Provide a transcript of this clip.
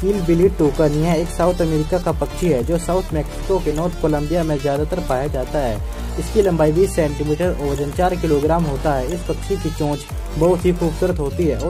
कील बिली टोकन यह एक साउथ अमेरिका का पक्षी है, जो साउथ मैक्सिको के नॉर्थ कोलंबिया में ज़्यादातर पाया जाता है। इसकी लंबाई 20 सेंटीमीटर और वज़न 4 किलोग्राम होता है। इस पक्षी की चोंच बहुत ही खूबसूरत होती है